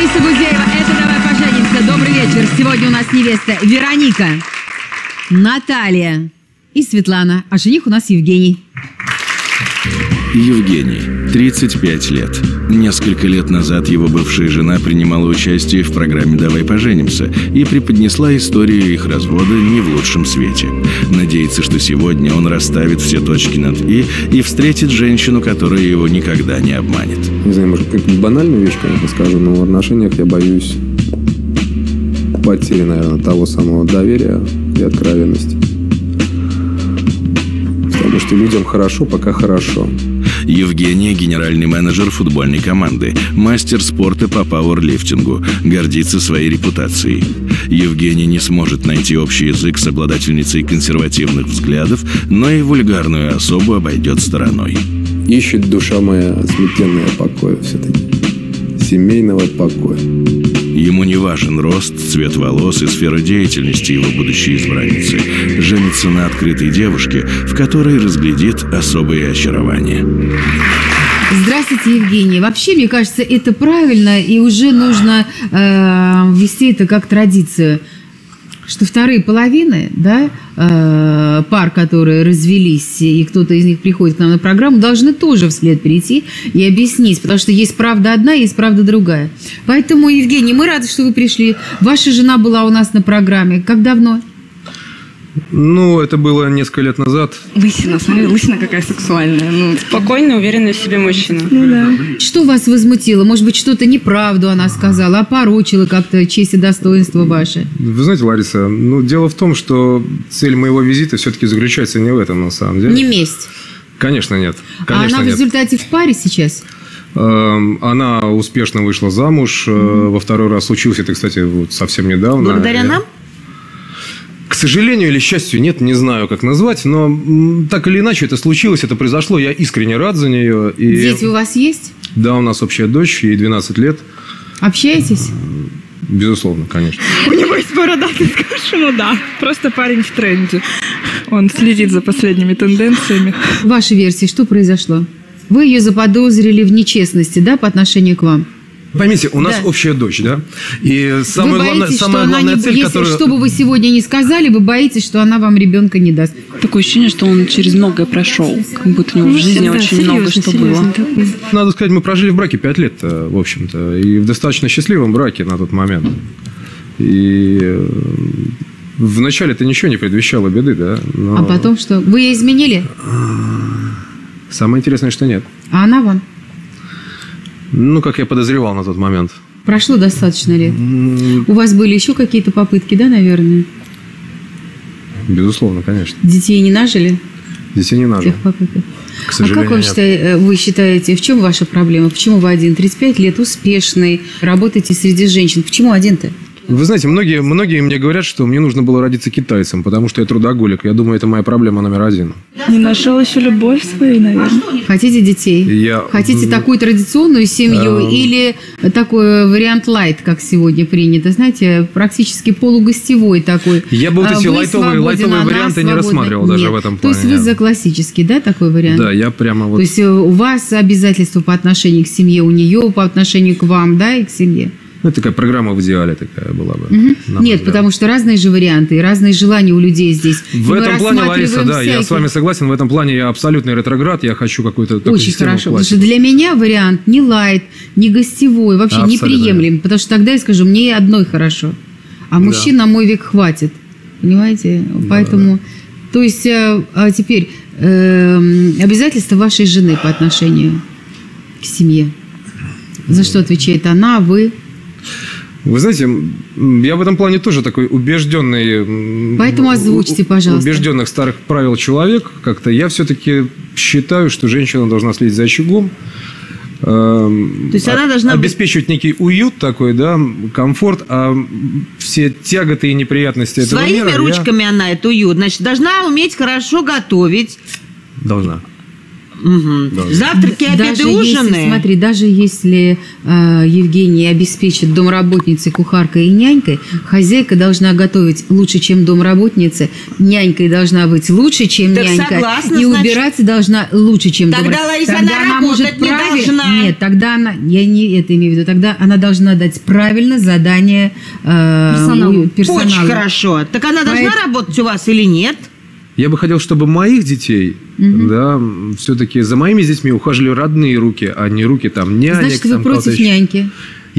Лариса Гузеева, это «Давай поженимся». Добрый вечер. Сегодня у нас невеста Вероника, Наталья и Светлана. А жених у нас Евгений. Евгений, 35 лет. Несколько лет назад его бывшая жена принимала участие в программе «Давай поженимся» и преподнесла историю их развода не в лучшем свете. Надеется, что сегодня он расставит все точки над «и» и встретит женщину, которая его никогда не обманет. Не знаю, может, какую-нибудь банальную вещь, конечно, скажу, но в отношениях я боюсь потери, наверное, того самого доверия и откровенности. Потому что людям хорошо, пока хорошо. Евгения – генеральный менеджер футбольной команды, мастер спорта по пауэрлифтингу, гордится своей репутацией. Евгений не сможет найти общий язык с обладательницей консервативных взглядов, но и вульгарную особу обойдет стороной. Ищет душа моя сметенная покоя все-таки. Семейного покоя. Ему не важен рост, цвет волос и сфера деятельности его будущей избранницы. Женится на открытой девушке, в которой разглядит особые очарования. Здравствуйте, Евгений. Вообще, мне кажется, это правильно, и уже нужно э, ввести это как традицию что вторые половины, да, э, пар, которые развелись, и кто-то из них приходит к нам на программу, должны тоже вслед перейти и объяснить, потому что есть правда одна, есть правда другая. Поэтому, Евгений, мы рады, что вы пришли. Ваша жена была у нас на программе. Как давно? Ну, это было несколько лет назад. Лысина, смотри, лысина какая сексуальная. Ну, Спокойный, уверенный в себе мужчина. ну да. Что вас возмутило? Может быть, что-то неправду она сказала, опорочила как-то честь и достоинство ваше? Вы знаете, Лариса, ну, дело в том, что цель моего визита все-таки заключается не в этом, на самом деле. Не месть. Конечно, нет. а Конечно, она в нет. результате в паре сейчас? Эм, Она успешно вышла замуж. э, Во второй раз случилось это, кстати, вот совсем недавно. Благодаря нам? К сожалению или счастью, нет, не знаю, как назвать, но так или иначе это случилось, это произошло. Я искренне рад за нее. И Дети у вас есть? да, у нас общая дочь, ей 12 лет. Общаетесь? Безусловно, конечно. У него есть борода, ты скажешь, ну да. Просто парень в тренде. Он следит за последними тенденциями. Ваша версия, что произошло? Вы ее заподозрили в нечестности, да, по отношению к вам? Поймите, у нас Да. общая дочь, да? И самая вы главная, боитесь, самая что она главная не... цель, Если которую... что бы вы сегодня не сказали, вы боитесь, что она вам ребенка не даст. Такое ощущение, что он через многое прошел. Как будто у него в жизни Да, очень много серьезно, что серьезно было. Надо сказать, мы прожили в браке 5 лет, э, в общем-то, и в достаточно счастливом браке на тот момент. И э, вначале это ничего не предвещало беды, да? Но А потом что? Вы ей изменили, Самое интересное, что нет. а она вам? Ну, как я подозревал на тот момент. Прошло достаточно лет. У вас были еще какие-то попытки, да, наверное? Безусловно, конечно. Детей не нажили? Детей не попыток. К А сожалению, как вам нет. считаете, вы считаете, в чем ваша проблема? Почему вы один? 35 лет, успешный, работаете среди женщин. Почему один-то? Вы знаете, многие, многие мне говорят, что мне нужно было родиться китайцем, потому что я трудоголик. Я думаю, это моя проблема номер один. Не нашел еще любовь свою, наверное. Хотите детей? Я- Хотите такую традиционную семью Эм. или такой вариант лайт, как сегодня принято? Знаете, практически полугостевой такой. Я бы вот А эти вы лайтовые- лайтовые варианты не свободна. рассматривал даже Нет. в этом То есть плане. вы за классический, да, такой вариант? Да, я прямо вот... То есть э, у вас обязательства по отношению к семье, у нее по отношению к вам, да, и к семье? Ну, такая программа в идеале такая была бы. Мой Нет, взгляд. потому что разные же варианты и разные желания у людей здесь. И В мы этом плане, Лариса, да, я с всякие. вами согласен. В этом плане я абсолютный ретроград. Я хочу какую-то такую Очень хорошо. Потому классики. что для меня вариант не лайт, не гостевой, вообще Абсолютно неприемлем. Потому что тогда я скажу, мне одной хорошо. А мужчин на мой век хватит. Понимаете? Поэтому. То есть, э, а теперь эм, обязательства вашей жены по отношению к семье. За что отвечает она, вы? Вы знаете, я в этом плане тоже такой убежденный... Поэтому озвучьте, пожалуйста. Убежденных старых правил человек. Как-то я все-таки считаю, что женщина должна следить за очагом. эм, То есть она а- должна быть- обеспечивать некий уют такой, да, комфорт, а все тяготы и неприятности этого Своими мира я- ручками она это уют. Значит, должна уметь хорошо готовить. должна. Мгм. Да. Завтраки, обеды, Даже ужины. если, смотри, даже если э, Евгений обеспечит домработницей, кухаркой и нянькой, хозяйка должна готовить лучше, чем домработница, нянькой должна быть лучше, чем Так нянька, согласна, и значит. убираться должна лучше, чем Тогда, домра- Лариса, Тогда она может работать не должна. Нет, тогда она, я не это имею в виду, тогда она должна дать правильно задание э, Персоналу. персоналу. Очень хорошо. Так она должна Поэт- работать у вас или нет? Я бы хотел, чтобы моих детей, да, все-таки за моими детьми ухаживали родные руки, а не руки там нянек. Значит, вы там, против кого-то еще.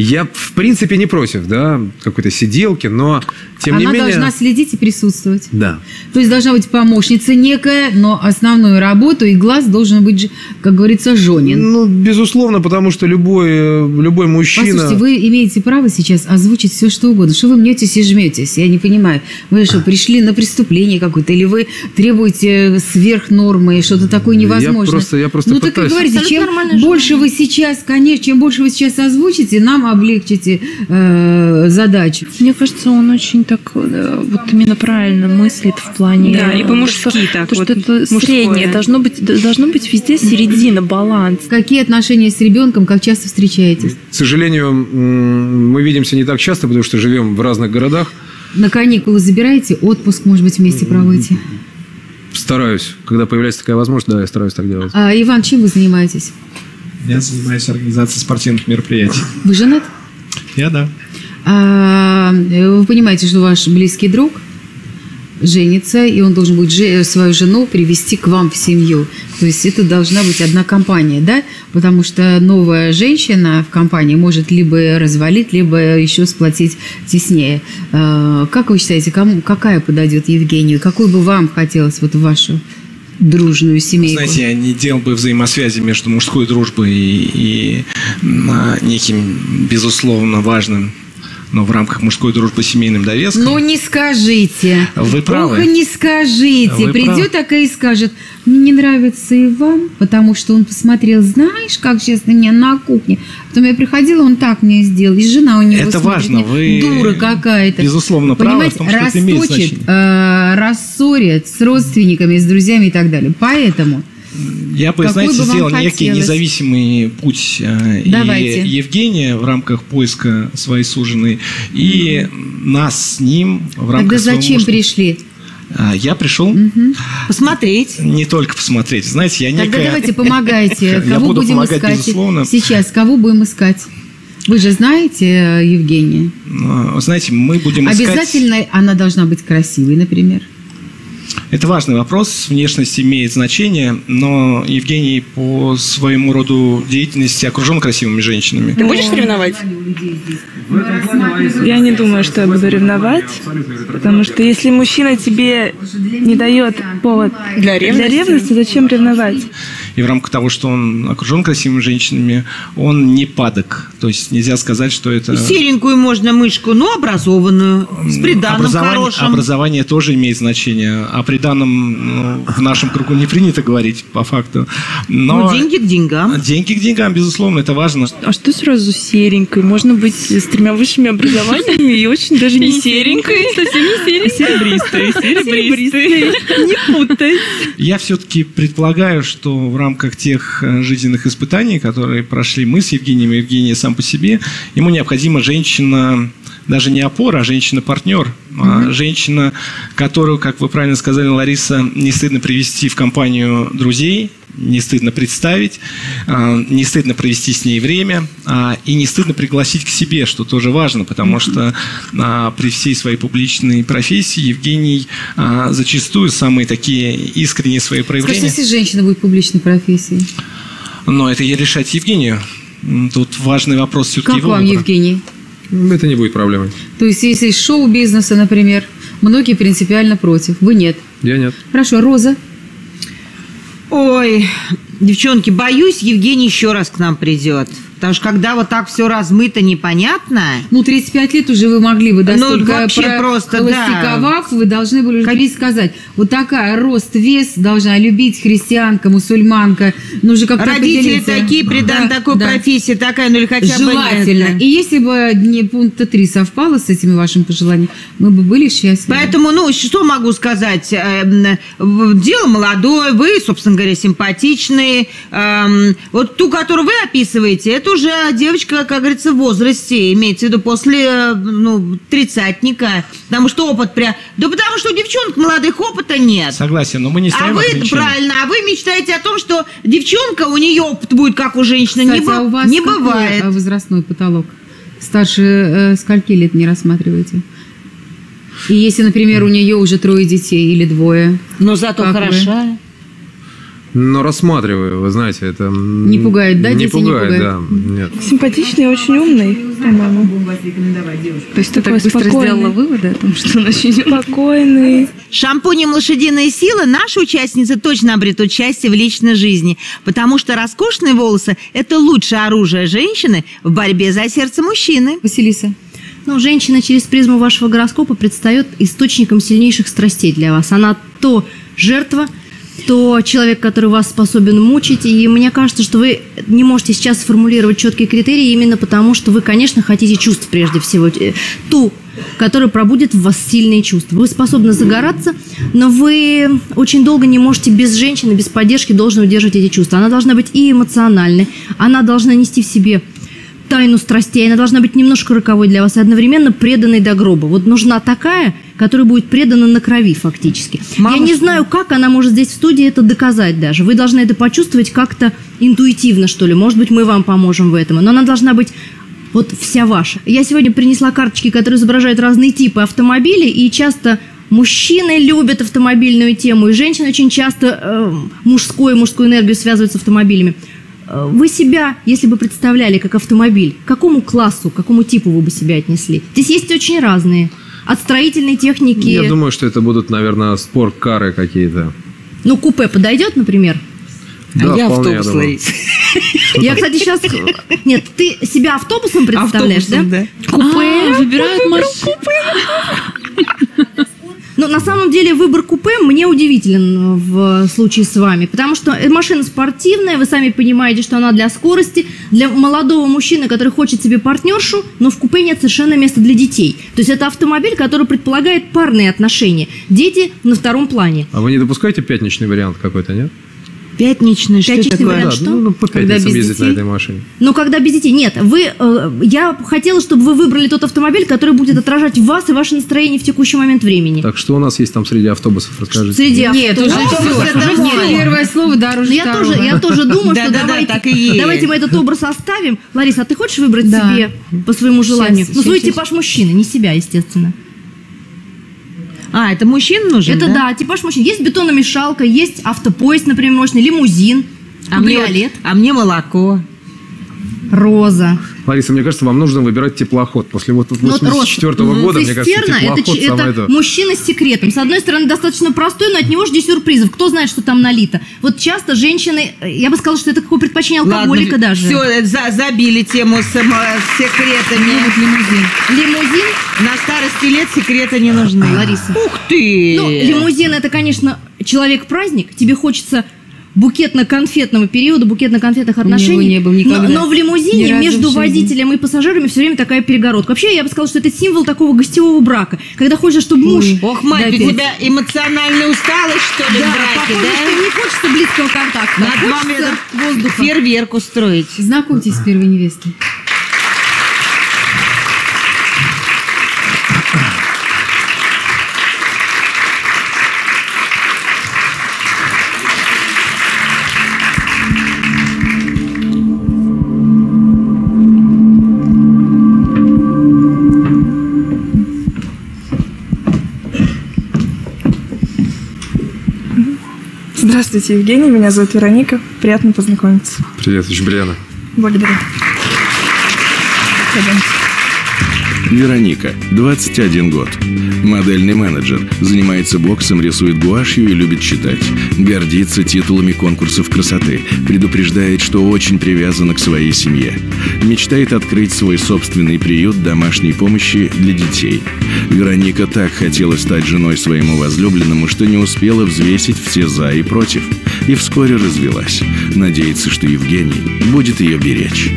Я, в принципе, не против, да, какой-то сиделки, но тем она не менее... должна следить и присутствовать. Да. То есть должна быть помощница некая, но основную работу и глаз должен быть, как говорится, жонин. Ну, безусловно, потому что любой, э, любой мужчина... Послушайте, вы имеете право сейчас озвучить все, что угодно. Что вы мнетесь и жметесь? Я не понимаю. Вы что, пришли на преступление какое-то? Или вы требуете сверх нормы, что-то такое Я невозможно? просто- я просто ну, так и пытаюсь. говорите, чем больше вы сейчас, конечно, чем больше вы сейчас озвучите, нам облегчите э, задачу. Мне кажется, он очень так э, вот именно правильно мыслит в плане... Да, и по-мужски что- так То, вот, что это мужское. среднее. Должно быть, должно быть везде середина, баланс. Какие отношения с ребенком, как часто встречаетесь? К сожалению, мы видимся не так часто, потому что живем в разных городах. На каникулы забираете, отпуск, может быть, вместе проводите? Стараюсь, когда появляется такая возможность, да, я стараюсь так делать. А, Иван, чем вы занимаетесь? Я занимаюсь организацией спортивных мероприятий. Вы женат? Я да. А, вы понимаете, что ваш близкий друг женится, и он должен будет же- свою жену привести к вам в семью. То есть это должна быть одна компания, да? Потому что новая женщина в компании может либо развалить, либо еще сплотить теснее. А, Как вы считаете, кому, какая подойдет Евгению? Какую бы вам хотелось вот вашу дружную семейку? Знаете, я не делал бы взаимосвязи между мужской дружбой и, и, а, неким, безусловно, важным, но в рамках мужской дружбы семейным довеском. Ну не скажите. Вы правы. Ох, не скажите. Вы Придет правы. такая и скажет, мне не нравится Иван, потому что он посмотрел, знаешь, как сейчас на меня на кухне. Потом я приходила, он так мне сделал. И жена у него Это смотрит, важно, мне, вы, Дура какая-то. безусловно, правы Понимаете, том, что это имеет расточит, э, рассорит с родственниками, с друзьями и так далее. Поэтому Я бы, Какой знаете, бы сделал некий хотелось? независимый путь э, Давайте. и Евгения в рамках поиска своей суженой, и нас с ним в рамках тогда зачем мужского- пришли? А, Я пришел Посмотреть. не только посмотреть. Знаете, я Тогда некая... давайте помогайте. Я Кого буду будем помогать, искать безусловно. сейчас? Кого будем искать? Вы же знаете э, Евгения. Э, Знаете, мы будем искать... Обязательно она должна быть красивой, например. Это важный вопрос. Внешность имеет значение, но Евгений по своему роду деятельности окружен красивыми женщинами. Ты будешь ревновать? Я не думаю, что я буду ревновать, потому что если мужчина тебе не дает повод Для ревности? зачем ревновать? И в рамках того, что он окружен красивыми женщинами, он не падок. То есть нельзя сказать, что это... Серенькую можно мышку, но образованную, с приданым образование, хорошим. образование тоже имеет значение. О приданом ну, в нашем кругу не принято говорить, по факту. Но Ну, деньги к деньгам. Деньги к деньгам, безусловно, это важно. А что сразу серенькой? Можно быть с тремя высшими образованиями и очень даже не серенькой. Совсем не серенькой. Серебристой. Не путай. Я все-таки предполагаю, что в рамках тех э, жизненных испытаний, которые прошли мы с Евгением и Евгения сам по себе, ему необходима женщина, даже не опора, а женщина-партнер. А Женщина, которую, как вы правильно сказали, Лариса, не стыдно привести в компанию друзей, не стыдно представить, а, не стыдно провести с ней время а, и не стыдно пригласить к себе, что тоже важно, потому что а, при всей своей публичной профессии Евгений зачастую самые такие искренние свои Скажите, проявления. если женщина будет публичной профессией. Но это ей решать Евгению. Тут важный вопрос все-таки Как его вам, выбора. Евгений? Это не будет проблемой. То есть, если из шоу-бизнеса, например, многие принципиально против. Вы нет. Я нет. Хорошо, Роза. Ой, девчонки, боюсь, Евгений еще раз к нам придет. Потому что когда вот так все размыто, непонятно, Ну, 35 лет уже вы могли бы, да, Ну, столько вообще просто, холостяковав, вы должны были уже сказать. Вот такая рост, вес должна любить христианка, мусульманка. Ну, же как-то родители такие, придан Да, такой да. профессии, такая, ну или хотя бы... Желательно. И если бы не пункта 3 совпало с этими вашими пожеланиями, мы бы были счастливы. Поэтому, ну, что могу сказать? Эм, Дело молодое, вы, собственно говоря, симпатичные. Эм, Вот ту, которую вы описываете, это уже девочка, как говорится, в возрасте, имеется в виду после, э, ну, тридцатника. Потому что опыт прям... Да потому что у девчонок молодых опыта нет. Согласен, но мы не А ставим вы, ограничений. правильно, а вы мечтаете о том, что девчонка, у нее опыт будет, как у женщины. Кстати, не а у вас не какой, бывает. а, возрастной потолок? Старше э, скольки лет не рассматриваете? И если, например, у нее уже трое детей или двое, Но зато вы? Но рассматриваю, вы знаете, это... Не пугает, да, Не дети не пугает, пугают? да. Нет. Симпатичный очень умный, по-моему. То есть ты Такой так быстро спокойный. сделала выводы о том, что начнет. Спокойный. Шампунем «Лошадиные силы» наши участницы точно обретут счастье в личной жизни, потому что роскошные волосы – это лучшее оружие женщины в борьбе за сердце мужчины. Василиса. Ну, женщина через призму вашего гороскопа предстает источником сильнейших страстей для вас. Она то жертва, то человек, который вас способен мучить. И мне кажется, что вы не можете сейчас сформулировать четкие критерии именно потому, что вы, конечно, хотите чувств прежде всего. Э, Ту, которая пробудет в вас сильные чувства. Вы способны загораться, но вы очень долго не можете без женщины, без поддержки должны удерживать эти чувства. Она должна быть и эмоциональной, она должна нести в себе тайну страстей. Она должна быть немножко роковой для вас и одновременно преданной до гроба. Вот нужна такая, которая будет предана на крови фактически. Я не знаю, как она может здесь в студии это доказать даже. Вы должны это почувствовать как-то интуитивно, что ли. Может быть, мы вам поможем в этом. Но она должна быть вот вся ваша. Я сегодня принесла карточки, которые изображают разные типы автомобилей, и часто мужчины любят автомобильную тему, и женщины очень часто э, мужскую, мужскую энергию связывают с автомобилями. Э, Вы себя, если бы представляли как автомобиль, к какому классу, к какому типу вы бы себя отнесли? Здесь есть очень разные. От строительной техники... Я думаю, что это будут, наверное, спорткары какие-то. Ну, купе подойдет, например? Да, а я вполне, автобус ловить. Я, кстати, сейчас... Нет, ты себя автобусом представляешь, Автобусом, да? да. Купе, выбирают машину. Ну, на самом деле, выбор купе мне удивителен в случае с вами, потому что э, машина спортивная, вы сами понимаете, что она для скорости, для молодого мужчины, который хочет себе партнершу, но в купе нет совершенно места для детей. То есть это автомобиль, который предполагает парные отношения. Дети на втором плане. А вы не допускаете пятничный вариант какой-то, нет? Пятничный, что Пятничный такое? вариант. Да, что? ну, ну, по Когда без ездить на детей? этой машине. Но когда без детей. Нет, вы, э, я хотела, чтобы вы выбрали тот автомобиль, который будет отражать вас и ваше настроение в текущий момент времени. Так что у нас есть там среди автобусов, расскажите. Среди Нет, уже все. Нет, первое слово дороже Ну, я второго. тоже, я тоже думаю, что давайте, давайте мы этот образ оставим. Лариса, а ты хочешь выбрать себе по своему желанию? Ну, свой типаж мужчины, не себя, естественно. А, это мужчина нужен, Это да? типаж мужчин. Есть бетономешалка, есть автопоезд, например, мощный, лимузин, А мне, а мне молоко. роза. Лариса, мне кажется, вам нужно выбирать теплоход. После вот Ну, вот 84 роз- года, м, мне кажется, теплоход это, самое это то. мужчина с секретом. С одной стороны, достаточно простой, но от него жди сюрпризов. Кто знает, что там налито? Вот часто женщины, э, я бы сказала, что это какое предпочтение алкоголика даже. Все, забили тему с, с секретами. Лимузин На старости лет секреты не нужны. Лариса. Ух ты! Ну, лимузин это, конечно, человек-праздник. Тебе хочется букетно-конфетного периода, букетно-конфетных отношений. не было никогда. Но, но в лимузине в между жизни. водителем и пассажирами все время такая перегородка. Вообще, я бы сказала, что это символ такого гостевого брака. Когда хочется, чтобы муж... Ох, мать, Да, у тебя эмоциональная усталость, что ли, Да, в браке, да? что не хочется близкого контакта. Над вами воздуха. фейерверк устроить. Знакомьтесь с первой невестой. Здравствуйте, Евгений. Меня зовут Вероника. Приятно познакомиться. Привет, Брена. Благодарю. Пойдемте. Вероника, 21 год. Модельный менеджер. Занимается боксом, рисует гуашью и любит читать. Гордится титулами конкурсов красоты. Предупреждает, что очень привязана к своей семье. Мечтает открыть свой собственный приют домашней помощи для детей. Вероника так хотела стать женой своему возлюбленному, что не успела взвесить все «за» и «против». И вскоре развелась. Надеется, что Евгений будет ее беречь.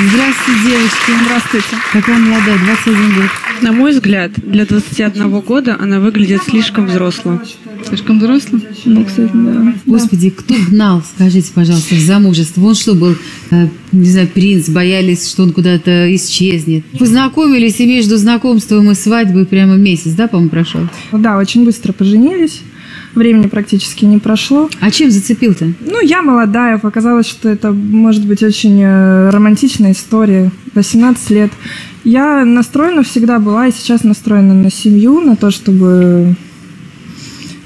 Здравствуйте, девочки. Здравствуйте. Какая молодая, 21 год. На мой взгляд, для 21 года она выглядит слишком взросло. Слишком взрослая? Ну, кстати, да. Господи, кто гнал, скажите, пожалуйста, в замужество? Он что был, э, не знаю, принц, боялись, что он куда-то исчезнет. Познакомились, и между знакомством и свадьбой прямо месяц, да, по-моему, прошел? Да, очень быстро поженились. Времени практически не прошло. А чем зацепил-то? Ну, я молодая, показалось, что это может быть очень э, романтичная история. 18 лет. Я настроена всегда была и сейчас настроена на семью, на то, чтобы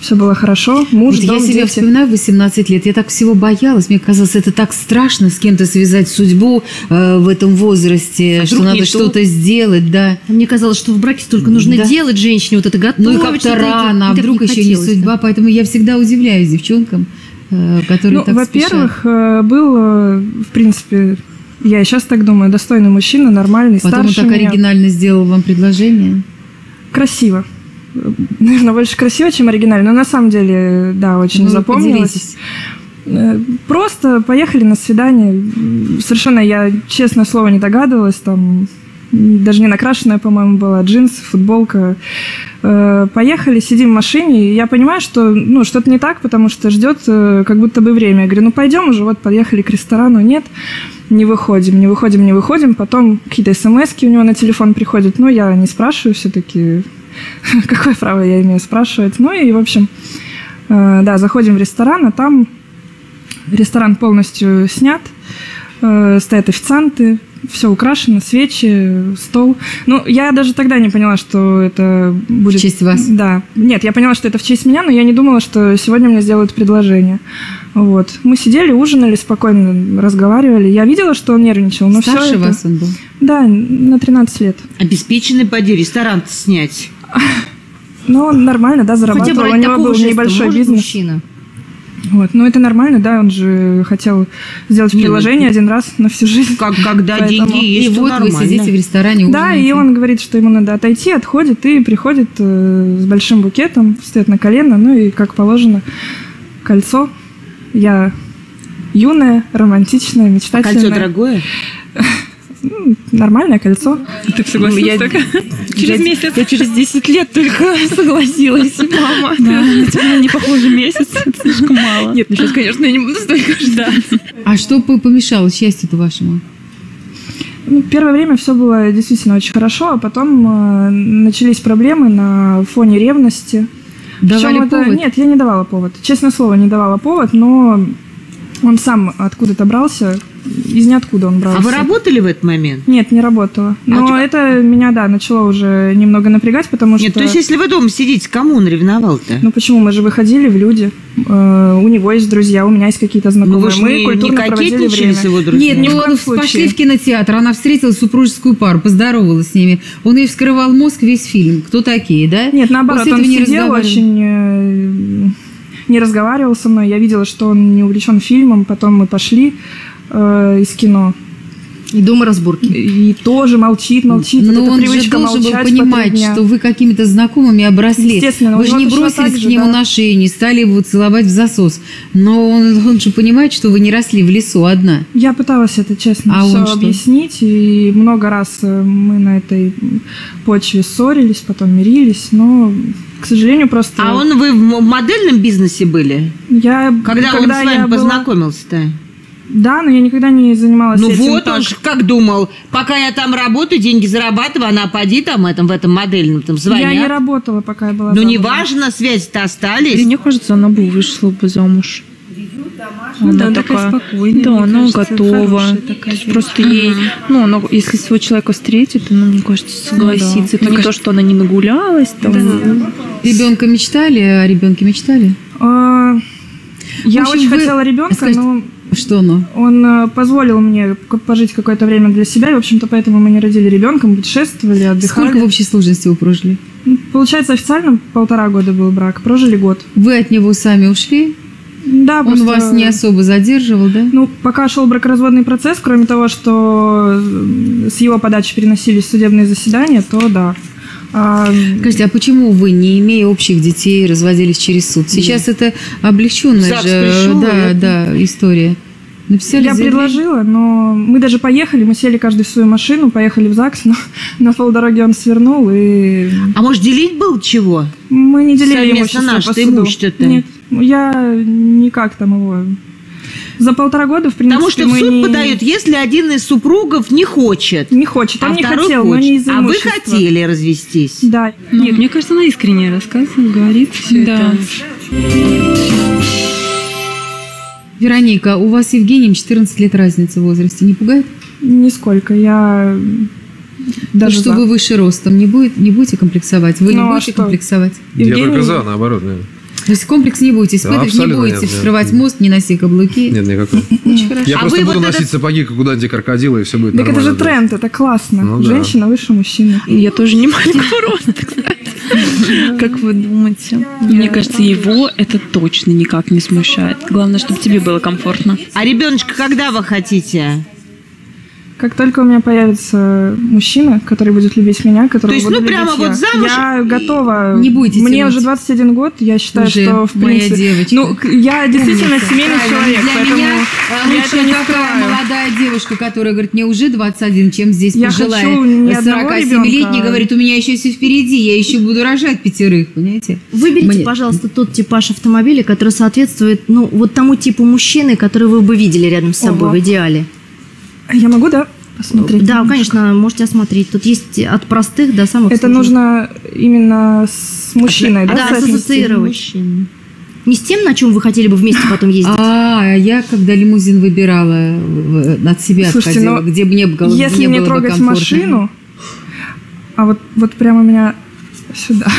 все было хорошо. Муж, Вот дом, я себя дети. вспоминаю в 18 лет, я так всего боялась, мне казалось, это так страшно с кем-то связать судьбу э, в этом возрасте, А что надо не то? что-то сделать, да. Мне казалось, что в браке столько нужно Да. делать женщине, вот это готовить. Ну и как-то рано, а вдруг еще не судьба, да. поэтому я всегда удивляюсь девчонкам, э, которые Ну, так во-первых, э, был, э, в принципе, я сейчас так думаю, достойный мужчина, нормальный, спешат. Потом он старше так меня. оригинально сделал вам предложение. Красиво. Наверное, больше красиво, чем оригинально. Но на самом деле, да, очень Ну, запомнилось. Э, Просто поехали на свидание. Совершенно я, честное слово, не догадывалась. Там даже не накрашенная, по-моему, была, джинсы, футболка. Э, Поехали, сидим в машине, и я понимаю, что ну, что-то не так, потому что ждет э, как будто бы время. Я говорю, ну пойдем уже, вот подъехали к ресторану. Нет, не выходим, не выходим, не выходим. Потом какие-то смс у него на телефон приходят. Ну, я не спрашиваю все-таки, какое право я имею спрашивать. Ну и, в общем, э, да, заходим в ресторан, а там ресторан полностью снят, э, стоят официанты, все украшено, свечи, стол. Ну, я даже тогда не поняла, что это будет... В честь вас? Да. Нет, я поняла, что это в честь меня, но я не думала, что сегодня мне сделают предложение. Вот. Мы сидели, ужинали, спокойно разговаривали. Я видела, что он нервничал, но Старше это- вас он был? Да, на 13 лет. Обеспеченный, поди, ресторан снять. Но он нормально, да, зарабатывал. У него был небольшой бизнес. мужчина? Вот. Ну, это нормально, да, он же хотел сделать Не, ну, предложение один раз на всю жизнь. Как, когда Поэтому- деньги есть, И вот нормально. вы сидите в ресторане, Да, ужинаете. и он говорит, что ему надо отойти, отходит и приходит э, с большим букетом, встает на колено, ну и, как положено, кольцо. Я юная, романтичная, мечтательная. Кольцо дорогое? Ну, нормальное кольцо. Ты согласилась так? Через месяц. Я через 10 лет только согласилась, мама. На тебя не похоже месяц. Это слишком мало. Нет, ну сейчас, конечно, я не буду столько ждать. А что по- помешало счастью-то вашему? Ну, первое время все было действительно очень хорошо, а потом э, начались проблемы на фоне ревности. Давали Причем это- повод? Нет, я не давала повод. Честное слово, не давала повод, но он сам откуда-то брался, из ниоткуда он брался. А вы работали в этот момент? Нет, не работала. Но чё- это меня, да, начало уже немного напрягать, потому что... Нет, то есть если вы дома сидите, кому он ревновал-то? Ну почему? Мы же выходили в люди. Э, у него есть друзья, у меня есть какие-то Ну знакомые. вы же Мы не, не культурно проводили кокетничали время. с его друзьями? Нет, Ни в ну коем он случае. пошли в кинотеатр, она встретила супружескую пару, поздоровалась с ними. Он ей вскрывал мозг весь фильм. Кто такие, да? Нет, наоборот, После он не сидел очень... э, не разговаривал со мной. Я видела, что он не увлечен фильмом. Потом мы пошли э, из кино. И дома разборки. И тоже молчит, молчит. Вот Но эта он же должен был понимать, что вы какими-то знакомыми обросли. Естественно, Вы же не бросились так к же, нему да. на шею, не стали его целовать в засос. Но он, он же понимает, что вы не росли в лесу одна. Я пыталась это честно А все он что? объяснить, и много раз э, мы на этой почве ссорились, потом мирились, но, к сожалению, просто... А он, вы в модельном бизнесе были? я, Когда, он с вами была- познакомился-то? Да, но я никогда не занималась Ну этим вот так. он ж как думал, пока я там работаю, деньги зарабатываю, она поди там, этом, в этом модельном, там, звонят. Я не работала, пока я была Ну, замужем. неважно, связи-то остались. И мне кажется, она бы вышла бы замуж. Ну да, Она такая спокойная, Да, она кажется, готова. такая Просто ей, ну, она, если своего человека встретит, она, мне кажется, согласится. Это Мне не то, что она не нагулялась, там, Ребенка мечтали, о ребенке мечтали? А, Я общем, очень вы- хотела ребенка, Скажите, но Что оно? Он э, позволил мне пожить какое-то время для себя, и, в общем-то, поэтому мы не родили ребенка, мы путешествовали, отдыхали. Сколько в общей сложности вы прожили? Получается, официально полтора года был брак, прожили год. Вы от него сами ушли? Да, Он просто- вас не особо задерживал, да? Ну, пока шел бракоразводный процесс, кроме того, что с его подачи переносились судебные заседания, то да. Скажите, а почему вы, не имея общих детей, разводились через суд? Сейчас это облегченная ЗАГС же пришел, да, это- да, история. Написали я заявление? предложила, но мы даже поехали, мы сели каждый в свою машину, поехали в ЗАГС, но на полдороги он свернул, и А может, делить был чего? мы не делили Совместно имущество наше-то по суду. имущество-то. Нет, я никак там его... За полтора года, в принципе, Потому что в суд не... подают, если один из супругов не хочет. Не хочет, он а не второй хотел, но хочет. не из-за А вы хотели развестись? Да. Нет, мне кажется, она искренне рассказывает, говорит все Да. это. Вероника, у вас с Евгением 14 лет разницы в возрасте. Не пугает? Нисколько. Я даже что за. вы выше ростом, не, будет, не будете комплексовать? Вы не Ну, а будете что? комплексовать? Я Евгений- только за, наоборот. Нет, То есть комплекс не будете испытывать, не абсолютно будете нет, нет. вскрывать мост, не носи каблуки. нет никакой. Очень хорошо. Я А просто вы буду вот носить этот- сапоги, как куда-нибудь крокодила, и все будет Так это нормально. же тренд, это классно. Ну да. Женщина выше мужчины. Я тоже не маленького роста, кстати. Как вы думаете? Мне кажется, его это точно никак не смущает. Главное, чтобы тебе было комфортно. А ребеночка когда вы хотите? Как только у меня появится мужчина, который будет любить меня, который То есть, ну, прямо вот замуж- я готова. Не будете Мне тянуть. уже 21 год, я считаю, Уже что в моя принципе. девочка. Ну, я действительно Умница. семейный Правильно. человек, Для поэтому меня я э, лучше не такая скрываю. молодая девушка, которая говорит, мне уже 21, чем здесь Я пожилая хочу не одного 47-летняя, ребенка. говорит, у меня еще все впереди, я еще буду рожать пятерых, понимаете? Выберите, Мне- пожалуйста, тот типаж автомобиля, который соответствует, ну, вот тому типу мужчины, который вы бы видели рядом с собой Ого. в идеале. Я могу, да, посмотреть? Да, конечно, можете осмотреть. Тут есть от простых до самых Это сложных. нужно именно с мужчиной, да, Да, соотнести? ассоциировать. Не с тем, на чем вы хотели бы вместе потом ездить. А, я когда лимузин выбирала, от себя Слушайте, отходила, ну, где бы не было, Если не бы трогать машину, а вот, вот прямо меня сюда.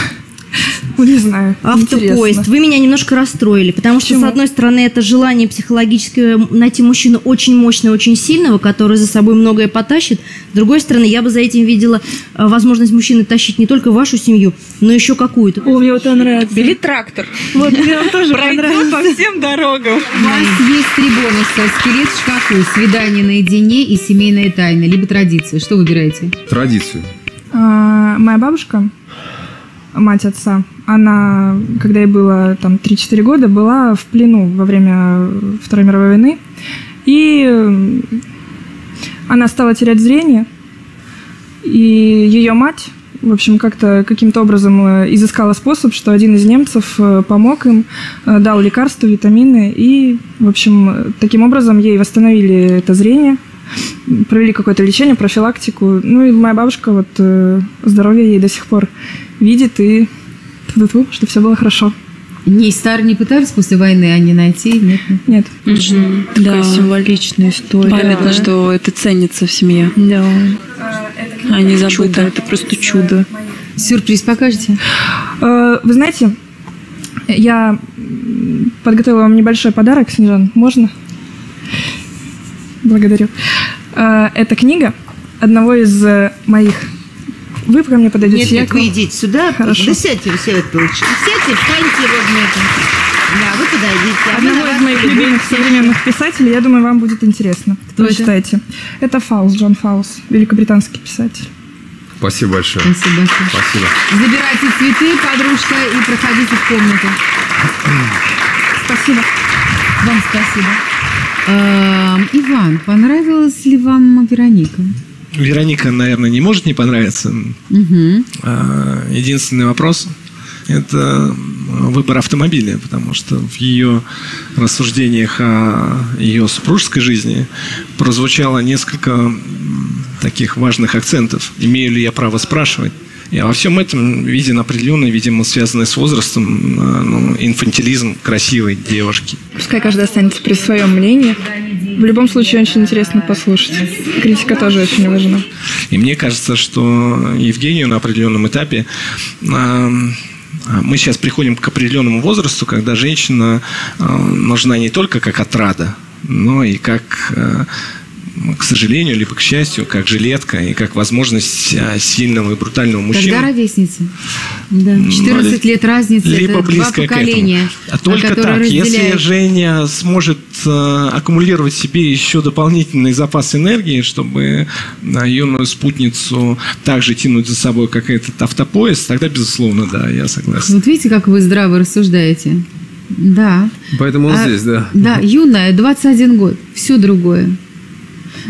Ну, не знаю. Автопоезд. интересно. Вы меня немножко расстроили, потому что, Почему? с одной стороны, это желание психологическое найти мужчину очень мощного, очень сильного, который за собой многое потащит. С другой стороны, я бы за этим видела э, возможность мужчины тащить не только вашу семью, но еще какую-то. О, мне вот он нравится. Бери трактор. Вот мне он тоже Пройдем по всем дорогам. У вас есть три бонуса. Скелет в шкафу, свидание наедине и семейная тайна, либо традиция. Что выбираете? Традицию. А, моя бабушка, мать отца, она, когда ей было там 3-4 года, была в плену во время Второй мировой войны. И м, она стала терять зрение. И ее мать, в общем, как-то каким-то образом э, изыскала способ, что один из немцев э, помог им, э, дал лекарства, витамины. И, в общем, э, таким образом ей восстановили это зрение провели какое-то лечение, профилактику. Ну и моя бабушка, вот э, здоровье ей до сих пор видит и тьфу-тьфу, что все было хорошо. Не стар не пытались после войны, не найти? Нет, нет. Нет. Да. Такая символичная история. Памятно, что это ценится в семье. Да. А не забыто. Чудо, это просто чудо. Сюрприз покажете? Э, Вы знаете, я подготовила вам небольшой подарок, Снежан. Можно? Благодарю. Э, Это книга одного из э, моих. Вы ко мне подойдете? Нет, нет, вы идите сюда. Хорошо. Да сядьте, вы сядьте лучше. Сядьте, встаньте этого. Да, вы подойдите. а Одного из моих любимых современных писателей, я думаю, вам будет интересно. Кто Вы это? читаете. Это Фаулз, Джон Фаулз, великобританский писатель. Спасибо большое. Спасибо большое. Спасибо. Забирайте цветы, подружка, и проходите в комнату. Спасибо. Вам спасибо. Иван, понравилась ли вам Вероника? Вероника, наверное, не может не понравиться. Угу. Единственный вопрос – это выбор автомобиля, потому что в ее рассуждениях о ее супружеской жизни прозвучало несколько таких важных акцентов. Имею ли я право спрашивать? И во всем этом виден определенный, видимо, связанный с возрастом, а, ну, инфантилизм красивой девушки. Пускай каждый останется при своем мнении. В любом случае, очень интересно послушать. Критика тоже очень важна. И мне кажется, что Евгению на определенном этапе а, мы сейчас приходим к определенному возрасту, когда женщина а, нужна не только как отрада, но и как э, к сожалению, либо к счастью, как жилетка и как возможность а, сильного и брутального мужчины. Когда ровесница? Да. 14 лет разницы, либо это два поколения. А только так. Разделяют. Если Женя сможет э, аккумулировать себе еще дополнительный запас энергии, чтобы э, юную спутницу также тянуть за собой, как этот автопоезд, тогда, безусловно, да, я согласен. Вот видите, как вы здраво рассуждаете. Да. Поэтому он а, здесь, да. Да, юная, 21 год, все другое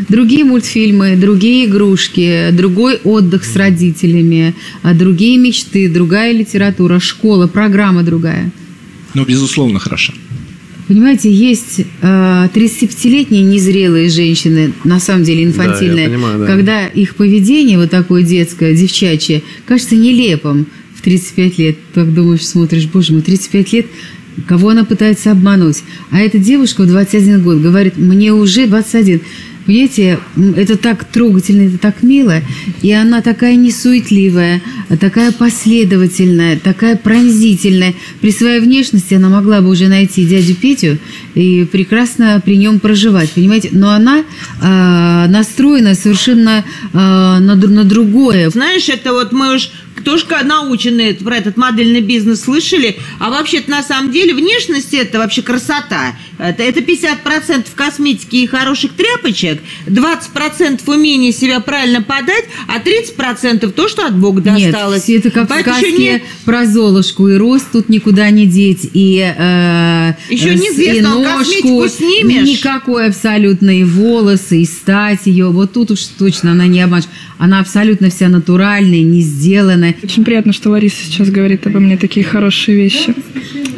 другие мультфильмы, другие игрушки, другой отдых с родителями, а другие мечты, другая литература, школа, программа другая. Ну, безусловно, хорошо. Понимаете, есть э, 35-летние незрелые женщины, на самом деле инфантильные, да, понимаю, да. когда их поведение вот такое детское, девчачье, кажется нелепым в 35 лет. Так думаешь, смотришь, боже мой, 35 лет, кого она пытается обмануть. А эта девушка в 21 год говорит, мне уже 21. Понимаете, это так трогательно, это так мило, и она такая несуетливая, такая последовательная, такая пронзительная. При своей внешности она могла бы уже найти дядю Петю и прекрасно при нем проживать, понимаете? Но она э, настроена совершенно э, на, на другое. Знаешь, это вот мы уж тоже научены про этот модельный бизнес слышали, а вообще-то на самом деле внешность это вообще красота. Это, это 50% косметики и хороших тряпочек, 20% умения себя правильно подать, а 30% то, что от Бога досталось. Нет, это как Поэтому в сказке не... про Золушку, и рост тут никуда не деть, и э, Еще неизвестно, и ножку, снимешь. Никакой абсолютно, и волосы, и стать ее, вот тут уж точно она не обманешь. Она абсолютно вся натуральная, не сделанная. Очень приятно, что Лариса сейчас говорит обо мне такие хорошие вещи.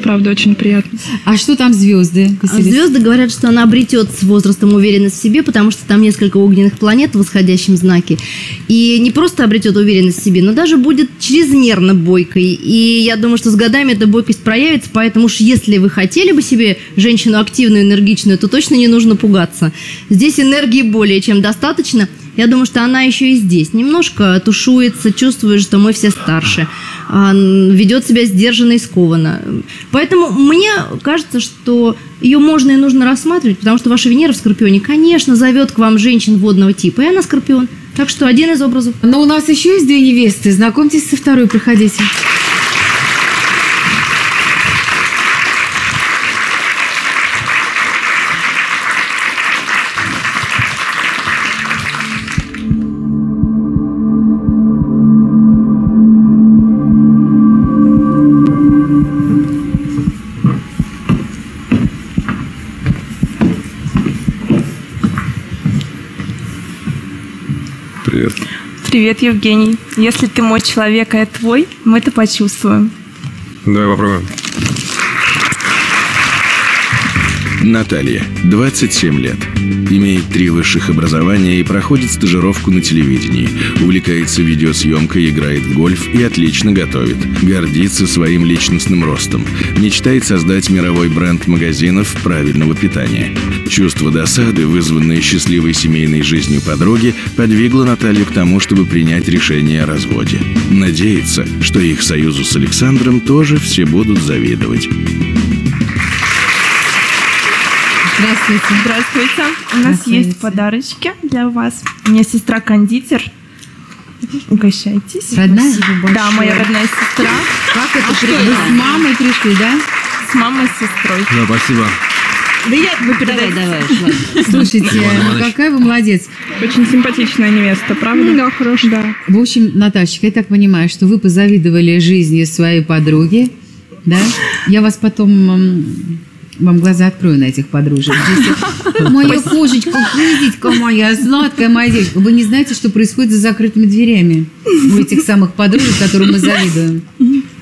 Правда, очень приятно. А что там звезды? Василиса? Звезды говорят, что она обретет с возрастом уверенность в себе, потому что там несколько огненных планет в восходящем знаке. И не просто обретет уверенность в себе, но даже будет чрезмерно бойкой. И я думаю, что с годами эта бойкость проявится, поэтому уж если вы хотели бы себе женщину активную, энергичную, то точно не нужно пугаться. Здесь энергии более чем достаточно – я думаю, что она еще и здесь. Немножко тушуется, чувствует, что мы все старше. А, ведет себя сдержанно и скованно. Поэтому мне кажется, что ее можно и нужно рассматривать, потому что ваша Венера в Скорпионе, конечно, зовет к вам женщин водного типа, и она Скорпион. Так что один из образов. Но у нас еще есть две невесты. Знакомьтесь со второй, проходите. Привет, Евгений. Если ты мой человек, а я твой, мы это почувствуем. Давай попробуем. Наталья, 27 лет. Имеет три высших образования и проходит стажировку на телевидении. Увлекается видеосъемкой, играет в гольф и отлично готовит. Гордится своим личностным ростом. Мечтает создать мировой бренд магазинов правильного питания. Чувство досады, вызванное счастливой семейной жизнью подруги, подвигло Наталью к тому, чтобы принять решение о разводе. Надеется, что их союзу с Александром тоже все будут завидовать. Здравствуйте. Здравствуйте. У нас есть подарочки для вас. У меня сестра кондитер. Угощайтесь. Родная? Да, моя родная сестра. Как это? А Вы с мамой пришли, да? С мамой, с сестрой. Да, спасибо. Да я вы передай, давай. Слушайте, ну какая вы молодец. Очень симпатичная невеста, правда? Да, хорошо. Да. В общем, Наташечка, я так понимаю, что вы позавидовали жизни своей подруги, да? Я вас потом вам глаза открою на этих подружек. Моя кошечка, кузечка моя, сладкая моя девочка. Вы не знаете, что происходит за закрытыми дверями у этих самых подружек, которым мы завидуем.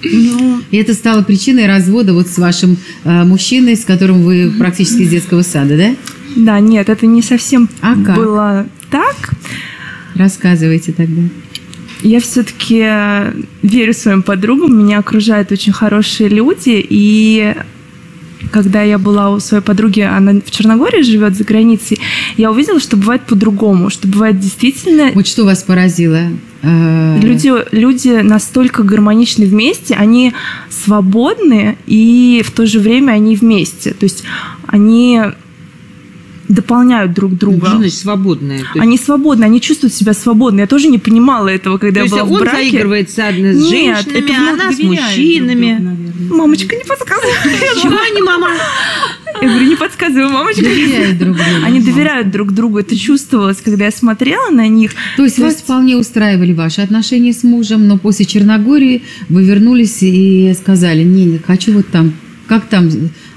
Ну. И это стало причиной развода вот с вашим э, мужчиной, с которым вы практически с детского сада, да? Да, нет, это не совсем а как? было так. Рассказывайте тогда. Я все-таки верю своим подругам, меня окружают очень хорошие люди, и когда я была у своей подруги, она в Черногории живет за границей, я увидела, что бывает по-другому, что бывает действительно... Вот что вас поразило? Люди, люди настолько гармоничны вместе, они свободны, и в то же время они вместе. То есть они дополняют друг друга. Ну, значит, свободная. То есть- Они свободны, они чувствуют себя свободно. Я тоже не понимала этого, когда То я была в он браке. заигрывает с, одной- с Нет, женщинами, это а она с мужчинами. Мамочка, не подсказывай. Чего они, мама? Я говорю, не подсказывай, мамочка. Доверяют друг другу. Они доверяют друг другу. Это чувствовалось, когда я смотрела на них. То есть вас вполне устраивали ваши отношения с мужем, но после Черногории вы вернулись и сказали, не, не хочу вот там, как там,